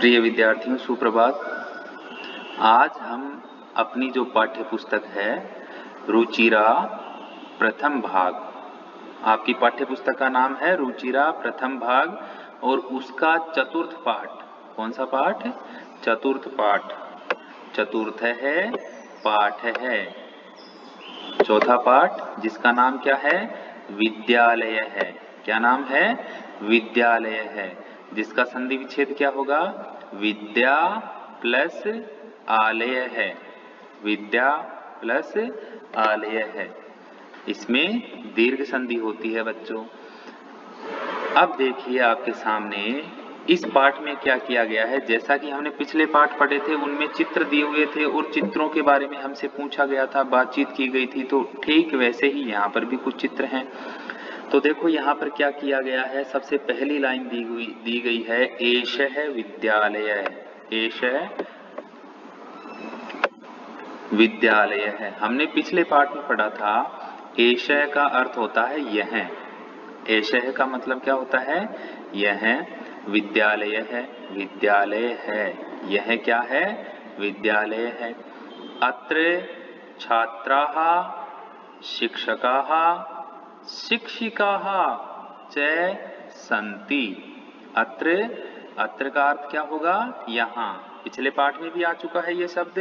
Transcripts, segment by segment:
प्रिय विद्यार्थियों, सुप्रभात। आज हम अपनी जो पाठ्य पुस्तक है, रुचिरा प्रथम भाग, आपकी पाठ्य पुस्तक का नाम है रुचिरा प्रथम भाग, और उसका चतुर्थ पाठ, कौन सा पाठ चतुर्थ पाठ। चतुर्थ है, पाठ है। चौथा पाठ, जिसका नाम क्या है? विद्यालय है। क्या नाम है? विद्यालय है। जिसका संधि विच्छेद क्या होगा? विद्या प्लस आलय है। विद्या प्लस आलय है। इसमें दीर्घ संधि होती है बच्चों। अब देखिए आपके सामने इस पाठ में क्या किया गया है। जैसा कि हमने पिछले पाठ पढ़े थे, उनमें चित्र दिए हुए थे और चित्रों के बारे में हमसे पूछा गया था, बातचीत की गई थी तो ठीक वैसे ही यहाँ पर भी कुछ चित्र हैं। तो देखो यहाँ पर क्या किया गया है? सबसे पहली लाइन दी हुई, दी गई है एश है विद्यालय एश है विद्यालय है। हमने पिछले पाठ में पढ़ा था एशय का अर्थ होता है यह। एशय का मतलब क्या होता है? यह विद्यालय है विद्यालय है। यह क्या है? विद्यालय है। अत्र छात्रा, शिक्षका शिक्षिका च संति अत्र अत्र का अर्थ क्या होगा? यहाँ। पिछले पाठ में भी आ चुका है ये शब्द।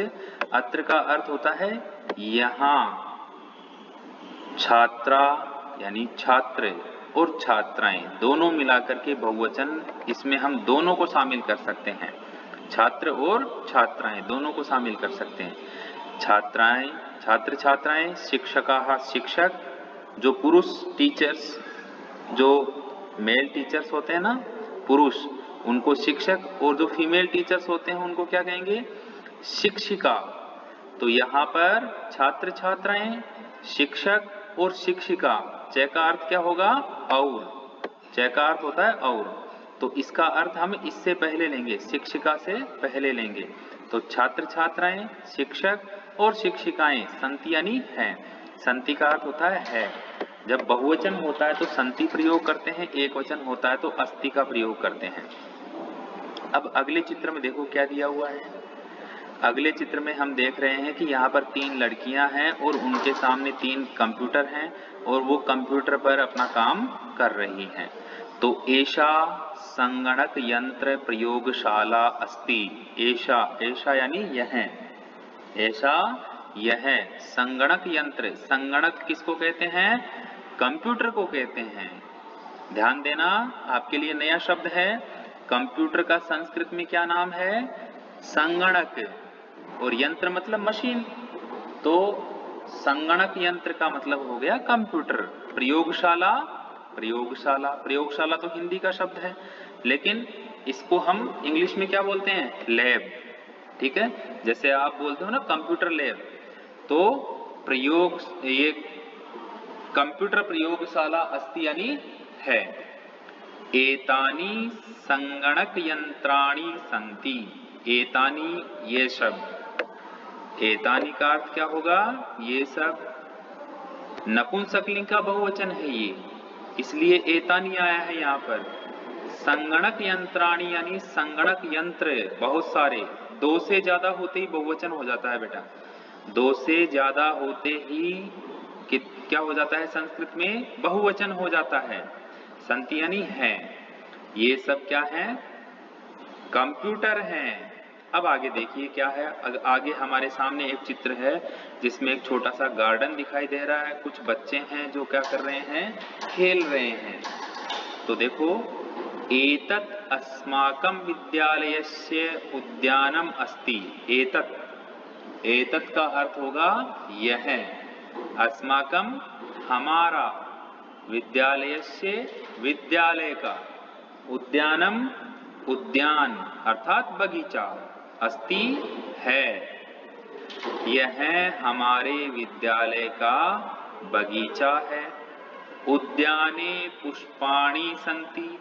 अत्र का अर्थ होता है यहाँ। छात्रा, यानी छात्र और छात्राएँ, दोनों मिलाकर के बहुवचन, इसमें हम दोनों को शामिल कर सकते हैं। छात्र और छात्राएँ, दोनों को शामिल कर सकते हैं। छात्राएँ छात्र छात्राएँ शिक्षका शिक्षक जो पुरुष टीचर्स जो मेल टीचर्स होते हैं ना, पुरुष, उनको शिक्षक और जो फीमेल टीचर्स होते हैं, उनको क्या कहेंगे? शिक्षिका। तो यहाँ पर छात्र छात्राएँ शिक्षक और शिक्षिका, चय का अर्थ क्या होगा? और। चय का अर्थ होता है और। तो इसका अर्थ हम इससे पहले लेंगे, शिक्षिका से पहले लेंगे। तो छात्र छात्राएँ शिक्षक और शिक्षिकाएँ, संति यानी है। संति का अर्थ होता है है। जब बहुवचन होता है तो संति प्रयोग करते हैं, एक वचन होता है तो अस्थि का प्रयोग करते हैं। अब अगले चित्र में देखो क्या दिया हुआ है। अगले चित्र में हम देख रहे हैं कि यहाँ पर तीन लड़कियाँ हैं और उनके सामने तीन कंप्यूटर हैं और वो कंप्यूटर पर अपना काम कर रही हैं। तो ऐशा संगणक यंत्र प्रयोगशाला अस्ति ऐसा ऐशा यानी यह। ऐसा यह संगणक यंत्र। संगणक किसको कहते हैं? कंप्यूटर को कहते हैं। ध्यान देना, आपके लिए नया शब्द है। कंप्यूटर का संस्कृत में क्या नाम है? संगणक। और यंत्र मतलब मशीन। तो संगणक यंत्र का मतलब हो गया कंप्यूटर। प्रयोगशाला। प्रयोगशाला। प्रयोगशाला तो हिंदी का शब्द है। लेकिन इसको हम इंग्लिश में क्या बोलते हैं? लैब। ठीक है? जैसे आप बोलते हो ना, कंप्यूटर लैब। तो प्रयोग, ये कंप्यूटर प्रयोगशाला अस्ति यानी है। एतानी संगणक यंत्राणी संति एतानी ये शब्द एतानी का अर्थ क्या होगा? ये सब नपुंसकलिंग का बहुवचन है ये। इसलिए एतानी आया है यहाँ पर। संगणक यंत्राणी यानी संगणक यंत्र बहुत सारे, दो से ज़्यादा होते ही बहुवचन हो जाता है बेटा। दो से ज़्यादा होते ही क्या हो जाता है संस्कृत में? बहुवचन हो जाता है। संति यानी है। ये सब क्या है? कंप्यूटर है। अब आगे देखिए क्या है। आगे हमारे सामने एक चित्र है, जिसमें एक छोटा सा गार्डन दिखाई दे रहा है। कुछ बच्चे हैं जो क्या कर रहे हैं? खेल रहे हैं। तो देखो, एतत् अस्माकम विद्यालयस्य उद्यानम अस्ति। एतत्। एतत् का अर्थ होगा यह। अस्माकम हमारा विद्यालय से विद्यालय का उद्यानम उद्यान, अर्थात बगीचा, अस्ति, है। यह हमारे विद्यालय का बगीचा है। उद्याने पुष्पाणी संति।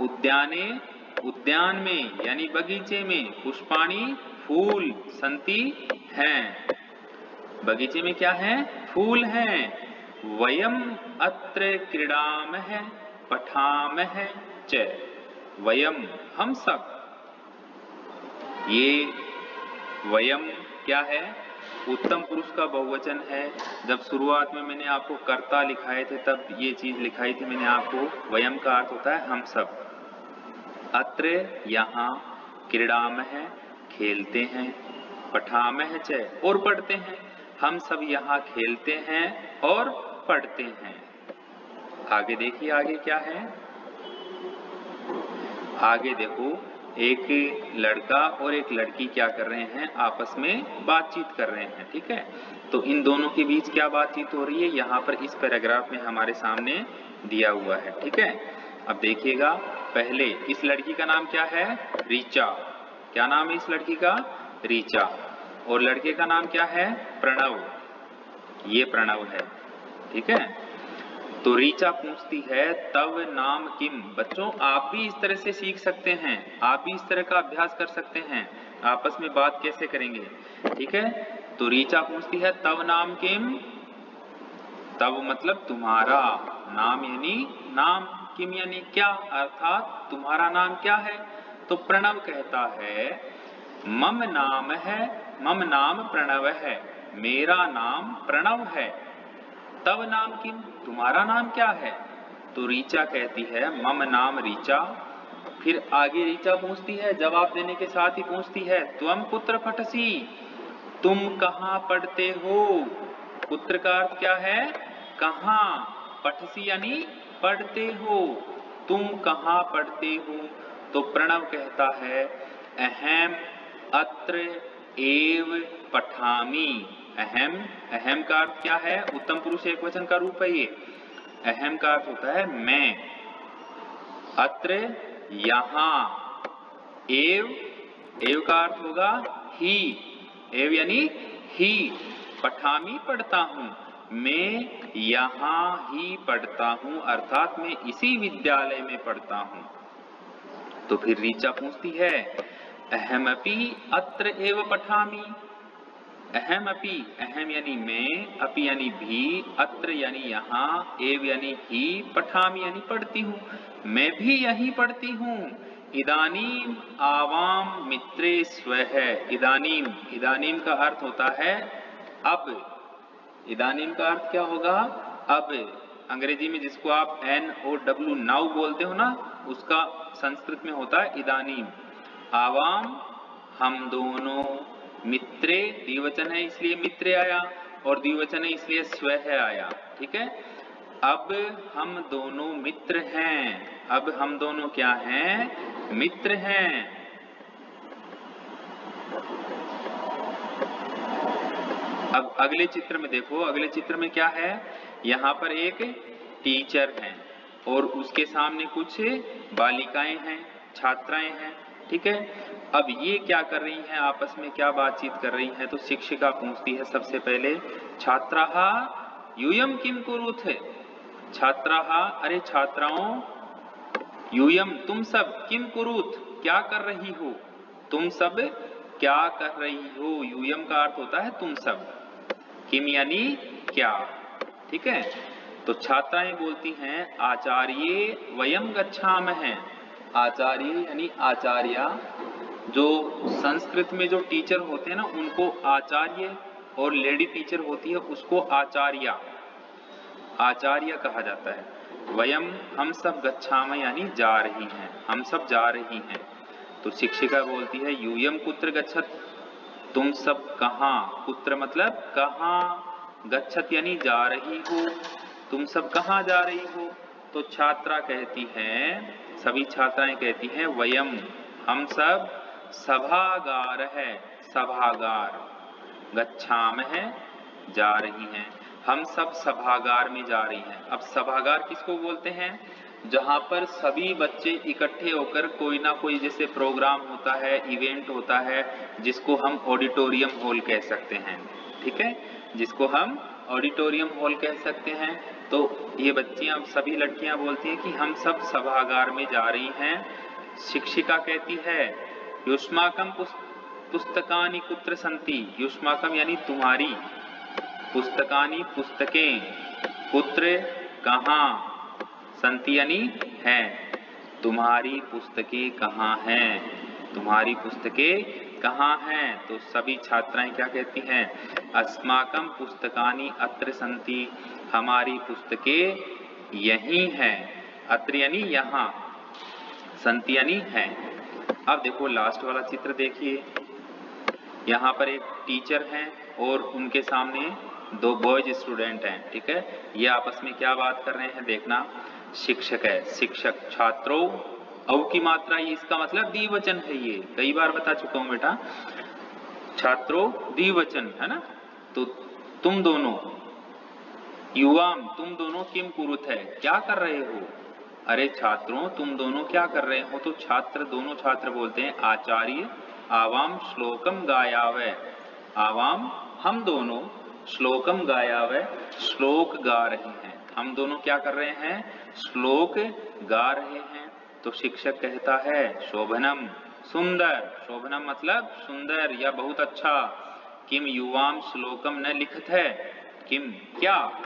उद्याने, उद्यान में, यानी बगीचे में पुष्पाणी फूल संति हैं। बगीचे में क्या है? फूल हैं। वयम अत्र क्रीड़ाम है, पठाम है, च। वयम हम सब। ये वयम क्या है? उत्तम पुरुष का बहुवचन है। जब शुरुआत में मैंने आपको कर्ता लिखाए थे, तब ये चीज़ लिखाई थी मैंने आपको। वयम का अर्थ होता है हम सब। अत्र यहाँ क्रीड़ाम है खेलते हैं पठाम है च और पढ़ते हैं। हम सब यहाँ खेलते हैं और पढ़ते हैं। आगे देखिए, आगे क्या है? आगे देखो, एक लड़का और एक लड़की क्या कर रहे हैं, आपस में बातचीत कर रहे हैं, ठीक है? तो इन दोनों के बीच क्या बातचीत हो रही है? यहाँ पर इस पैराग्राफ में हमारे सामने दिया हुआ है, ठीक है? अब देखिएगा, पहले इस लड़की का नाम क्या है? रीचा क्या नाम है इस लड़की का? रीचा और लड़के का नाम क्या है? प्रणव। ये प्रणव है। ठीक है? तो रीचा पूछती है, तव नाम किम? बच्चों, आप भी इस तरह से सीख सकते हैं। आप भी इस तरह का अभ्यास कर सकते हैं। आपस में बात कैसे करेंगे? ठीक है? तो रीचा पूछती है, तव नाम किम? तव मतलब तुम्हारा। नाम यानी, नाम किम यानी क्या? अर्थात तुम्हारा नाम क्या है? तो प्रणव कहता है, मम नाम है, मम नाम प्रणव है, मेरा नाम प्रणव है। तब नाम किम? तुम्हारा नाम क्या है? तो रीचा कहती है, मम नाम रीचा। फिर आगे रीचा पूछती है, जवाब देने के साथ ही पूछती है तुम पुत्र फटसी, तुम कहाँ पढ़ते हो? पुत्र का अर्थ क्या है? कहाँ? पठसी यानी पढ़ते हो। तुम कहाँ पढ़ते हो? तो प्रणव कहता है, अहम अत्र एव पठामी। अहम अहम का अर्थ क्या है? उत्तम पुरुष एक वचन का रूप है ये। अहम का अर्थ होता है, मैं। अत्र यहाँ, एव एव का अर्थ होगा, ही। एव यानी, ही। पठामी पढ़ता हूँ। मैं यहाँ ही पढ़ता हूँ, अर्थात मैं इसी विद्यालय में पढ़ता हूँ। तो फिर रीचा पूछती है, अहम अपी अत्र एव पठामी? अहम अपी, अहम यानी मैं, अपी यानी भी, अत्र यानी यहाँ, एव यानी ही, पठाम यानी पढ़ती हूँ, मैं भी यही पढ़ती हूँ। इदानीम आवाम मित्रे स्व है। इदानीम इदानीम का अर्थ होता है अब। इदानीम का अर्थ क्या होगा? अब। अंग्रेज़ी में जिसको आप एन ओ डब्ल्यू नाउ बोलते हो ना उसका संस्कृत में होता है इदानीम। आवाम, हम दोनों मित्रे, द्विवचन है इसलिए मित्रे आया और द्विवचन है इसलिए स्व है आया, ठीक है? अब हम दोनों मित्र हैं। अब हम दोनों क्या हैं? मित्र हैं। अब अगले चित्र में देखो, अगले चित्र में क्या है? यहाँ पर एक टीचर है। और उसके सामने कुछ बालिकाएँ हैं, छात्राएँ हैं, ठीक है? अब ये क्या कर रही हैं? आपस में क्या बातचीत कर रही हैं? तो शिक्षिका पूछती है सबसे पहले छात्रा यूयम किम कुरुथ? छात्रा अरे छात्राओं, यूयम, तुम सब किम कुरुथ? क्या कर रही हो? तुम सब क्या कर रही हो? यूयम का अर्थ होता है तुम सब। किम यानी क्या? ठीक है? तो छात्राएँ बोलती हैं, आचार्य वयम गच्छाम। है आचार्य यानी आचार्य, जो संस्कृत में जो टीचर होते हैं ना, उनको आचार्य और लेडी टीचर होती है, उसको आचार्य। आचार्य कहा जाता है। वयम हम सब गच्छाम यानी जा रही हैं, हम सब जा रही हैं। तो शिक्षिका बोलती है यूयम पुत्र गच्छत? तुम सब कहाँ? पुत्र मतलब कहाँ गच्छत यानी जा रही हो? तुम सब कहाँ जा रही हो? तो छात्रा कहती है, सभी छात्राएँ कहती हैं, वयम, हम सब सभागार है, सभागार। गच्छाम है, जा रही हैं। हम सब सभागार में जा रही हैं। अब सभागार किसको बोलते हैं? जहाँ पर सभी बच्चे इकट्ठे होकर कोई ना कोई जैसे प्रोग्राम होता है, इवेंट होता है, जिसको हम ऑडिटोरियम हॉल कह सकते हैं। ठीक है? जिसको हम ऑडिटोरियम हॉल कह सकते हैं। तो ये बच्चियाँ, सभी लड़कियाँ बोलती हैं कि हम सब सभागार में जा रही हैं। शिक्षिका कहती है युष्माकम पुस्तकानि कुत्र संति युष्माकम यानी तुम्हारी। पुस्तकानि पुस्तकें। कुत्र कहाँ संति यानी है? तुम्हारी पुस्तकें कहाँ हैं? तुम्हारी पुस्तकें कहाँ हैं? तो सभी छात्राएँ क्या कहती हैं? अस्माकम पुस्तकानी अत्र संति हमारी पुस्तकें यही हैं। अत्र यानी यहाँ। संति यानी है। अब देखो लास्ट वाला चित्र देखिए। यहाँ पर एक टीचर हैं और उनके सामने दो बॉयज़ स्टूडेंट हैं, ठीक है? ये आपस में क्या बात कर रहे हैं? देखना। शिक्षक है। शिक्षक छात्रों अव की मात्रा, ये इसका मतलब द्विवचन है ये। कई बार बता चुका हूँ बेटा। छात्रों, द्विवचन, है ना? तो तुम दोनों, युवाम, तुम दोनों किम कुरुत है? क्या कर रहे हो? अरे छात्रों, तुम दोनों क्या कर रहे हो? तो छात्र, दोनों छात्र बोलते हैं, आचार्य, आवाम, श्लोकम गायावे। आवाम, हम दोनों, श्लोकम गायावे, श्लोक गा रहे हैं। हम दोनों क्या कर रहे हैं? श्लोक गा रहे हैं। तो शिक्षक कहता है, शोभनम, सुंदर। शोभनम मतलब सुंदर या बहुत अच्छा। किम युवाम श्लोकम न लिखत है। किम, क्या?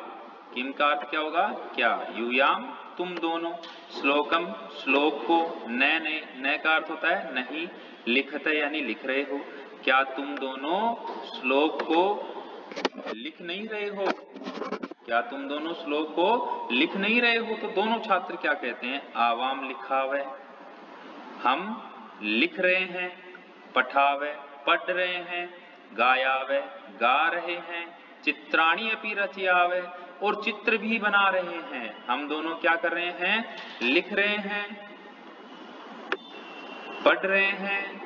किम का अर्थ क्या होगा? क्या? युयाम, तुम दोनों। श्लोकम, श्लोक को न न का अर्थ होता है, नहीं लिखते यानी लिख रहे हो। क्या तुम दोनों श्लोक को लिख नहीं रहे हो? क्या तुम दोनों श्लोक को लिख नहीं रहे हो? तो दोनों छात्र क्या कहते हैं? आवाम लिखावे। हम लिख रहे हैं, पठावे, पढ़ रहे हैं, गायावे, गा रहे हैं, चित्राणी अपनी रचियावे और चित्र भी बना रहे हैं। हम दोनों क्या कर रहे हैं? लिख रहे हैं, पढ़ रहे हैं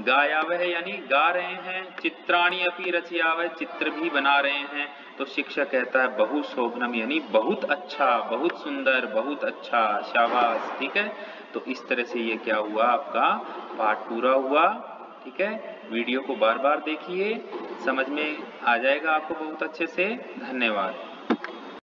गायावह यानी गा रहे हैं, चित्राणी अपनी रचियावह चित्र भी बना रहे हैं। तो शिक्षक कहता है, बहु शोभनम यानी, बहुत अच्छा बहुत सुंदर, बहुत अच्छा शाबाश। ठीक है? तो इस तरह से ये क्या हुआ? आपका पाठ पूरा हुआ। ठीक है? वीडियो को बार बार देखिए। समझ में आ जाएगा आपको बहुत अच्छे से। धन्यवाद।